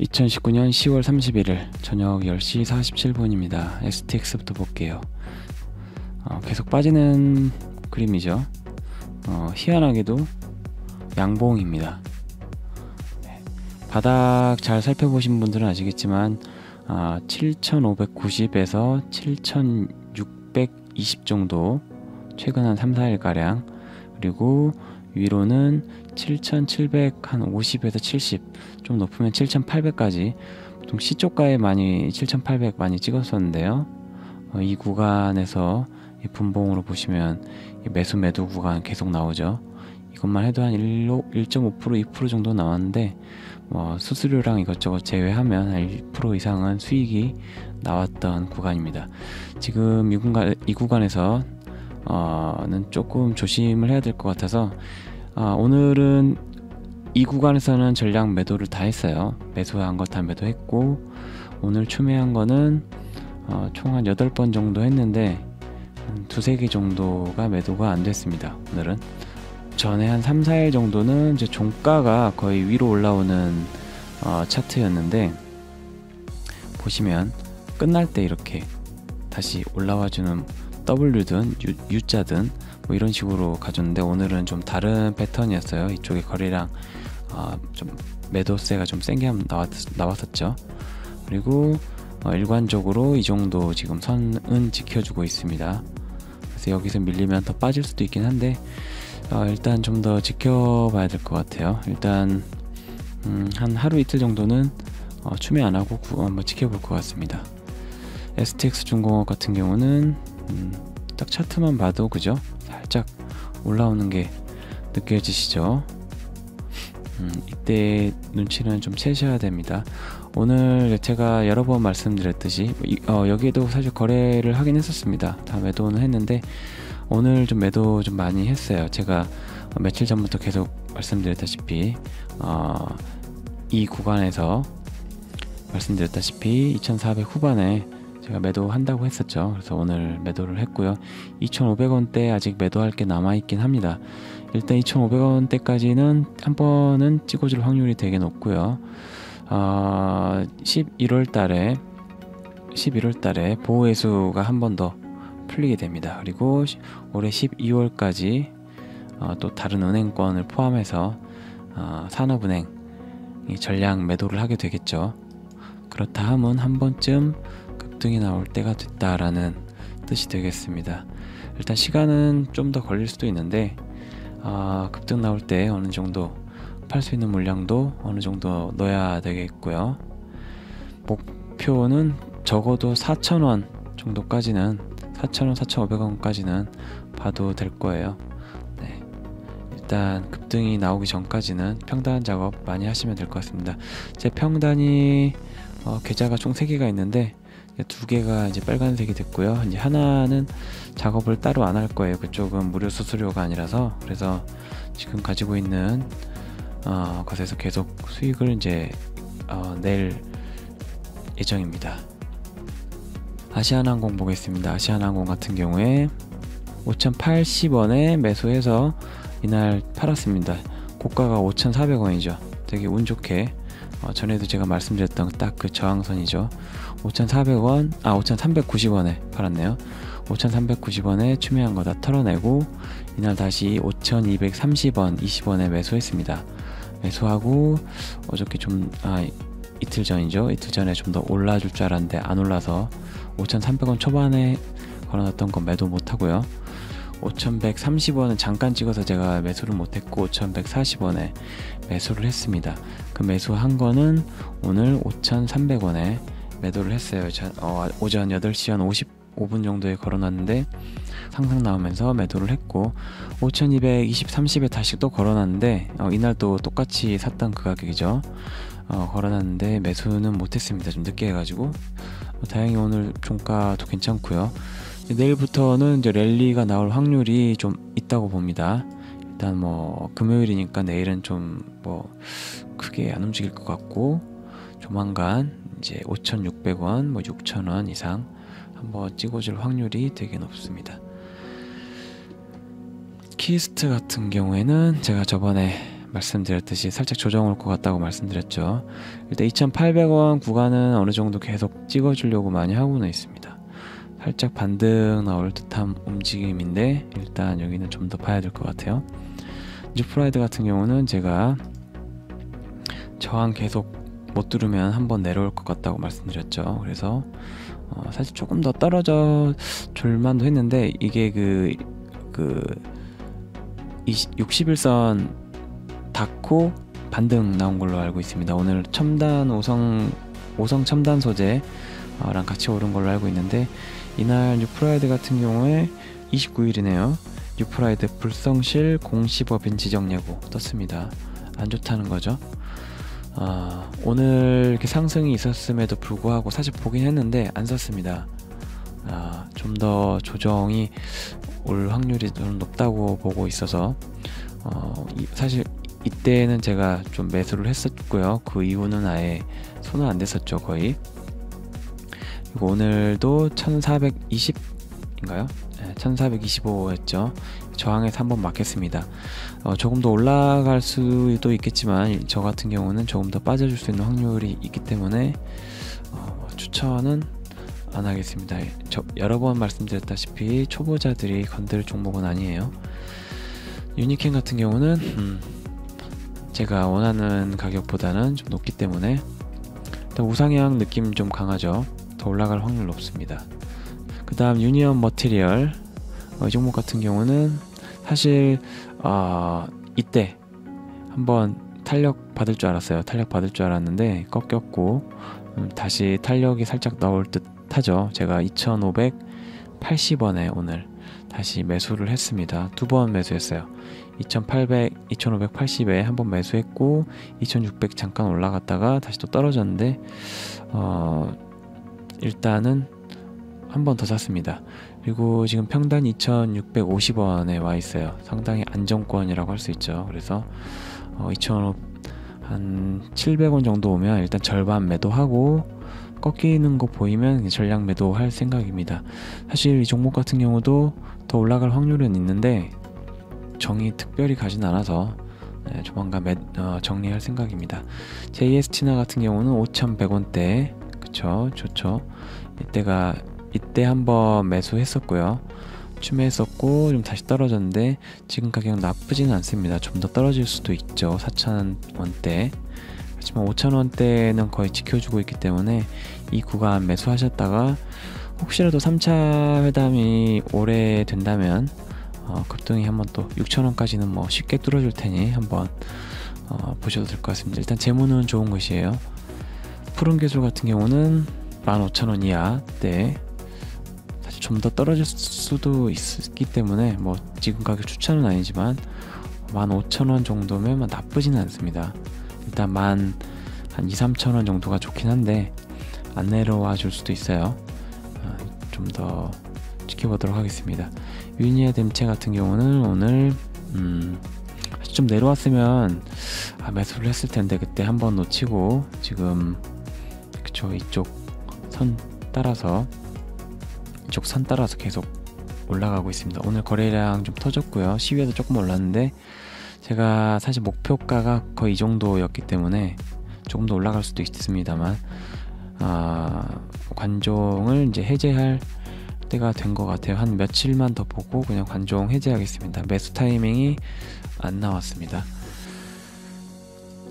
2019년 10월 31일 저녁 10시 47분입니다. STX부터 볼게요. 어, 계속 빠지는 그림이죠. 어, 희한하게도 양봉입니다. 네. 바닥 잘 살펴보신 분들은 아시겠지만 아, 7,590에서 7,620 정도 최근 한 3, 4일 가량 그리고 위로는 7,750에서 70, 좀 높으면 7,800까지 보통 시초가에 많이 7,800 많이 찍었었는데요. 어, 이 구간에서 이 분봉으로 보시면 매수 매도 구간 계속 나오죠. 이것만 해도 한 1.5% 2% 정도 나왔는데 뭐 수수료랑 이것저것 제외하면 한 1% 이상은 수익이 나왔던 구간입니다. 지금 이 구간 이 구간에서 어는 조금 조심을 해야 될 것 같아서 어, 오늘은 이 구간에서는 전량 매도를 다 했어요. 매수한 거 다 매도했고 오늘 추매한 거는 어, 총 한 8번 정도 했는데 한 두세 개 정도가 매도가 안 됐습니다. 오늘은 전에 한 3, 4일 정도는 이제 종가가 거의 위로 올라오는 어, 차트였는데 보시면 끝날 때 이렇게 다시 올라와 주는 W든 U, 자든 뭐 이런 식으로 가졌는데 오늘은 좀 다른 패턴이었어요. 이쪽에 거래량 어, 좀 매도세가 좀 센 게 나왔, 나왔었죠. 그리고 어, 일관적으로 이 정도 지금 선은 지켜주고 있습니다. 그래서 여기서 밀리면 더 빠질 수도 있긴 한데 어, 일단 좀 더 지켜봐야 될 것 같아요. 일단 음, 한 하루 이틀 정도는 어, 추매 안 하고 구, 한번 지켜볼 것 같습니다. STX 중공업 같은 경우는 음, 딱 차트만 봐도 그죠? 살짝 올라오는 게 느껴지시죠? 음, 이때 눈치는 좀 채셔야 됩니다. 오늘 제가 여러 번 말씀드렸듯이 어, 여기에도 사실 거래를 하긴 했었습니다. 다 매도는 했는데 오늘 좀 매도 좀 많이 했어요. 제가 며칠 전부터 계속 말씀드렸다시피 어, 이 구간에서 말씀드렸다시피 2,400 후반에 제가 매도한다고 했었죠. 그래서 오늘 매도를 했고요. 2,500원대 아직 매도할 게 남아 있긴 합니다. 일단 2,500원대까지는 한 번은 찍어줄 확률이 되게 높고요. 어, 11월 달에 11월 달에 보호해수가 한 번 더 풀리게 됩니다. 그리고 올해 12월까지 어, 또 다른 은행권을 포함해서 어, 산업은행 전량 매도를 하게 되겠죠. 그렇다 함은 한 번쯤 급등이 나올 때가 됐다라는 뜻이 되겠습니다. 일단 시간은 좀 더 걸릴 수도 있는데 어, 급등 나올 때 어느 정도 팔 수 있는 물량도 어느 정도 넣어야 되겠고요. 목표는 적어도 4,000원 정도까지는 4,000원, 4,500원까지는 봐도 될 거예요. 네. 일단 급등이 나오기 전까지는 평단 작업 많이 하시면 될 것 같습니다. 제 평단이 어, 계좌가 총 3개가 있는데 두 개가 이제 빨간색이 됐고요. 이제 하나는 작업을 따로 안 할 거예요. 그쪽은 무료 수수료가 아니라서 그래서 지금 가지고 있는 어, 것에서 계속 수익을 이제 어, 낼 예정입니다. 아시아나항공 보겠습니다. 아시아나항공 같은 경우에 5,080원에 매수해서 이날 팔았습니다. 고가가 5,400원이죠. 되게 운 좋게 어, 전에도 제가 말씀드렸던 딱 그 저항선이죠. 5,400원, 아 5,390원에 팔았네요. 5,390원에 추매한 거 다 털어내고 이날 다시 5,230원, 20원에 매수했습니다. 매수하고 어저께 좀 아, 이틀 전이죠. 이틀 전에 좀 더 올라줄 줄 알았는데 안 올라서 5,300원 초반에 걸어놨던 건 매도 못하고요. 5,130원은 잠깐 찍어서 제가 매수를 못했고 5,140원에 매수를 했습니다. 그 매수한 거는 오늘 5,300원에 매도를 했어요. 저, 어, 오전 8시 한 55분 정도에 걸어놨는데 상승 나오면서 매도를 했고 5220, 30에 다시 또 걸어놨는데 어, 이날 또 똑같이 샀던 그 가격이죠. 어, 걸어놨는데 매수는 못했습니다. 좀 늦게 해가지고 어, 다행히 오늘 종가도 괜찮고요. 내일부터는 이제 랠리가 나올 확률이 좀 있다고 봅니다. 일단 뭐 금요일이니까 내일은 좀 뭐 크게 안 움직일 것 같고 조만간 이제 5,600원, 뭐 6,000원 이상 한번 찍어줄 확률이 되게 높습니다. 키스트 같은 경우에는 제가 저번에 말씀드렸듯이 살짝 조정 올 것 같다고 말씀드렸죠. 일단 2,800원 구간은 어느 정도 계속 찍어주려고 많이 하고는 있습니다. 살짝 반등 나올 듯한 움직임인데 일단 여기는 좀더 봐야 될 것 같아요. 뉴프라이드 같은 경우는 제가 저항 계속 못 뚫으면 한번 내려올 것 같다고 말씀드렸죠. 그래서 어, 사실 조금 더 떨어져 줄만도 했는데 이게 그, 그 60일선 닿고 반등 나온 걸로 알고 있습니다. 오늘 첨단 5성 5성 첨단 소재랑 같이 오른 걸로 알고 있는데 이날 뉴프라이드 같은 경우에 29일이네요. 뉴프라이드 불성실 공시법인 지정 예고 떴습니다. 안 좋다는 거죠. 아, 오늘 이렇게 상승이 있었음에도 불구하고 사실 보긴 했는데 안 샀습니다. 아, 좀더 조정이 올 확률이 좀 높다고 보고 있어서 어, 이, 사실 이때는 제가 좀 매수를 했었고요. 그 이후는 아예 손을 안 댔었죠, 거의. 그리고 오늘도 1420인가요? 네, 1425였죠. 저항에서 한번 맞겠습니다. 어, 조금 더 올라갈 수도 있겠지만 저 같은 경우는 조금 더 빠져줄 수 있는 확률이 있기 때문에 어, 추천은 안 하겠습니다. 저 여러 번 말씀드렸다시피 초보자들이 건들 종목은 아니에요. 유니캔 같은 경우는 음, 제가 원하는 가격보다는 좀 높기 때문에 우상향 느낌 좀 강하죠. 더 올라갈 확률 높습니다. 그 다음 유니언 머티리얼 어, 이 종목 같은 경우는 사실 어, 이때 한번 탄력 받을 줄 알았어요. 탄력 받을 줄 알았는데 꺾였고 음, 다시 탄력이 살짝 나올 듯 하죠. 제가 2,580원에 오늘 다시 매수를 했습니다. 두 번 매수했어요. 2,800, 2,580에 한 번 매수했고 2,600 잠깐 올라갔다가 다시 또 떨어졌는데 어, 일단은 한 번 더 샀습니다. 그리고 지금 평단 2,650원에 와 있어요. 상당히 안정권이라고 할 수 있죠. 그래서 어, 2,000한 700원 정도 오면 일단 절반 매도하고 꺾이는 거 보이면 전량 매도할 생각입니다. 사실 이 종목 같은 경우도 더 올라갈 확률은 있는데 정이 특별히 가진 않아서 네, 조만간 매, 어, 정리할 생각입니다. JS티나 같은 경우는 5,100원대 그쵸 좋죠. 이때가 이때 한번 매수했었고요. 추매했었고 좀 다시 떨어졌는데 지금 가격 나쁘지는 않습니다. 좀 더 떨어질 수도 있죠. 4,000원대 하지만 5,000원대는 거의 지켜주고 있기 때문에 이 구간 매수하셨다가 혹시라도 3차 회담이 오래 된다면 어, 급등이 한번 또 6,000원까지는 뭐 쉽게 뚫어줄 테니 한번 어, 보셔도 될 것 같습니다. 일단 재무는 좋은 것이에요. 푸른 개수 같은 경우는 15,000원 이하 때 사실 좀 더 떨어질 수도 있기 때문에 뭐 지금 가격 추천은 아니지만 15,000원 정도면 나쁘지는 않습니다. 일단 만 한 2, 3천 원 정도가 좋긴 한데 안 내려와 줄 수도 있어요. 어, 좀더 지켜보도록 하겠습니다. 유니아 댐체 같은 경우는 오늘 음, 좀 내려왔으면 아, 매수를 했을 텐데 그때 한번 놓치고 지금 그쵸 이쪽 선 따라서 이쪽 선 따라서 계속 올라가고 있습니다. 오늘 거래량 좀 터졌고요. 시위에도 조금 올랐는데 제가 사실 목표가가 거의 이 정도였기 때문에 조금 더 올라갈 수도 있습니다만 아, 관종을 이제 해제할 때가 된 것 같아요. 한 며칠만 더 보고 그냥 관종 해제하겠습니다. 매수 타이밍이 안 나왔습니다.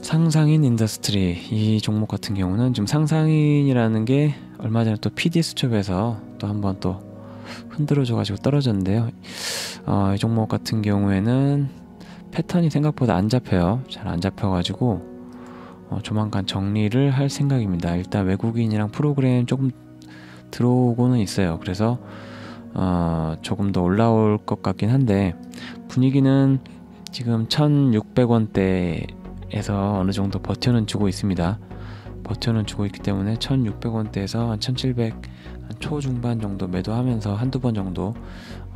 상상인 인더스트리 이 종목 같은 경우는 좀 상상인이라는 게 얼마 전에 또 PD 수첩에서 또 한번 또 흔들어줘 가지고 떨어졌는데요. 어, 이 종목 같은 경우에는 패턴이 생각보다 안 잡혀요. 잘 안 잡혀 가지고 어, 조만간 정리를 할 생각입니다. 일단 외국인이랑 프로그램 조금 들어오고는 있어요. 그래서 어, 조금 더 올라올 것 같긴 한데 분위기는 지금 1,600원대 에서 어느 정도 버텨는 주고 있습니다. 버텨는 주고 있기 때문에 1,600원대에서 한 1,700, 한 초중반 정도 매도하면서 한두 번 정도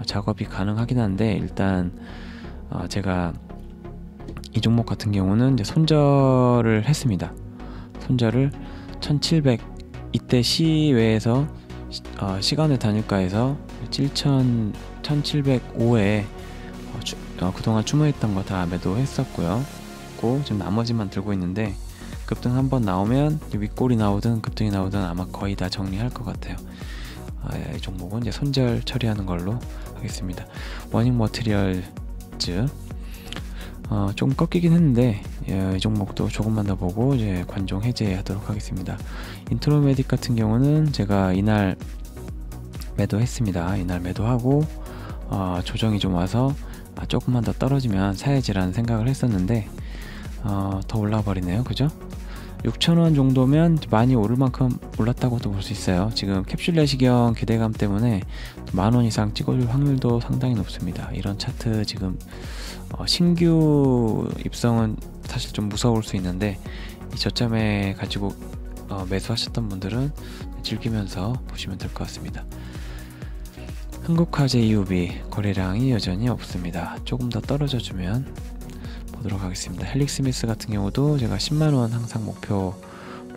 작업이 가능하긴 한데 일단 어, 제가 이 종목 같은 경우는 이제 손절을 했습니다. 손절을 1700 이때 시외에서 어, 시간의 단일가에서 7000 1705에 어, 어, 그동안 추모했던 거 다 매도했었고요. 있고 지금 나머지만 들고 있는데 급등 한번 나오면 윗골이 나오든 급등이 나오든 아마 거의 다 정리할 것 같아요. 아, 이 종목은 이제 손절 처리하는 걸로 하겠습니다. 유니언 머티리얼즈 어, 좀 꺾이긴 했는데 예, 이 종목도 조금만 더 보고 이제 관종 해제하도록 하겠습니다. 인트로메딕 같은 경우는 제가 이날 매도했습니다. 이날 매도하고 어, 조정이 좀 와서 아, 조금만 더 떨어지면 사야지라는 생각을 했었는데 어, 더 올라 버리네요. 그죠? 6,000원 정도면 많이 오를 만큼 올랐다고도 볼 수 있어요. 지금 캡슐 내시경 기대감 때문에 만 원 이상 찍어줄 확률도 상당히 높습니다. 이런 차트 지금 어, 신규 입성은 사실 좀 무서울 수 있는데 이 저점에 가지고 어, 매수하셨던 분들은 즐기면서 보시면 될 것 같습니다. 한국화재 EUB 거래량이 여전히 없습니다. 조금 더 떨어져 주면 보도록 하겠습니다. 헬릭 스미스 같은 경우도 제가 10만원 항상 목표로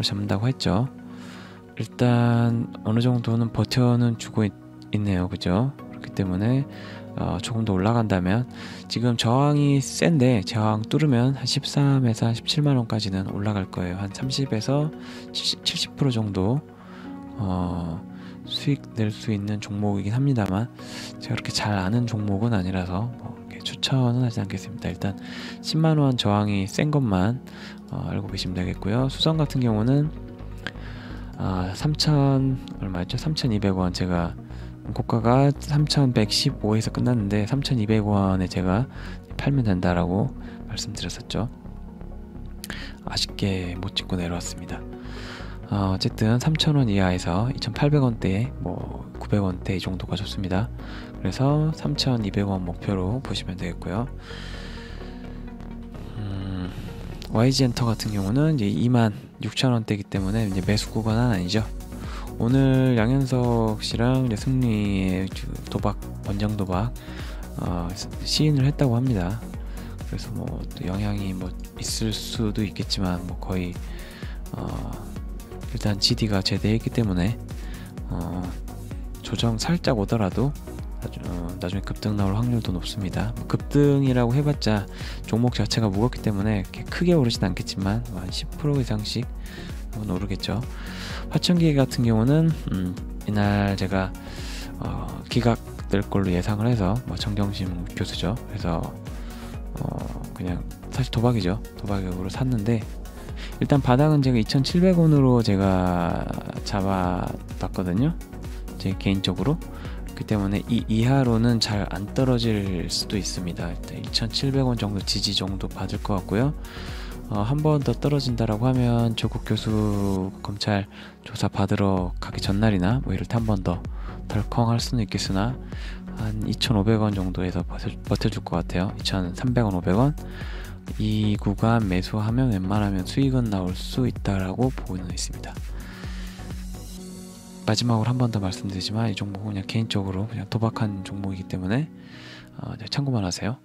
잡는다고 했죠. 일단 어느 정도는 버텨는 주고 있, 네요 그죠? 그렇기 때문에 어, 조금 더 올라간다면 지금 저항이 센데 저항 뚫으면 한 13에서 한 17만 원까지는 올라갈 거예요. 한 30에서 70, 70% 정도 어, 수익 낼 수 있는 종목이긴 합니다만 제가 그렇게 잘 아는 종목은 아니라서 뭐 추천은 하지 않겠습니다. 일단 10만 원 저항이 센 것만 어, 알고 계시면 되겠고요. 수성 같은 경우는 아, 3천 얼마였죠? 3,200원 제가 고가가 3,115에서 끝났는데 3,200원에 제가 팔면 된다라고 말씀드렸었죠. 아쉽게 못 찍고 내려왔습니다. 어, 어쨌든 3,000원 이하에서 2,800원대, 뭐 900원대 이 정도가 좋습니다. 그래서 3,200원 목표로 보시면 되겠고요. 음, YG 엔터 같은 경우는 이제 2만 6천 원대이기 때문에 이제 매수 구간은 아니죠. 오늘 양현석 씨랑 이제 승리의 도박 원정 도박 어, 시인을 했다고 합니다. 그래서 뭐 영향이 뭐 있을 수도 있겠지만 뭐 거의 어, 일단 GD가 제대했기 때문에 어, 조정 살짝 오더라도 어, 나중에 급등 나올 확률도 높습니다. 뭐 급등이라고 해봤자 종목 자체가 무겁기 때문에 크게 오르진 않겠지만 한 10% 이상씩 오르겠죠. 화천기 같은 경우는 음, 이날 제가 어, 기각될 걸로 예상을 해서 뭐 정경심 교수죠. 그래서 어, 그냥 사실 도박이죠. 도박으로 샀는데 일단 바닥은 제가 2,700원으로 제가 잡아봤거든요. 제 개인적으로 그렇기 때문에 이 이하로는 잘 안 떨어질 수도 있습니다. 2,700원 정도 지지 정도 받을 것 같고요. 어, 한 번 더 떨어진다라고 하면 조국 교수 검찰 조사 받으러 가기 전날이나 뭐 이럴 때 한 번 더 덜컹 할 수는 있겠으나 한 2,500원 정도에서 버텨, 줄것 같아요. 2,300원, 500원 이 구간 매수하면 웬만하면 수익은 나올 수 있다라고 보고는 있습니다. 마지막으로 한 번 더 말씀드리지만 이 종목은 그냥 개인적으로 그냥 도박한 종목이기 때문에 어, 참고만 하세요.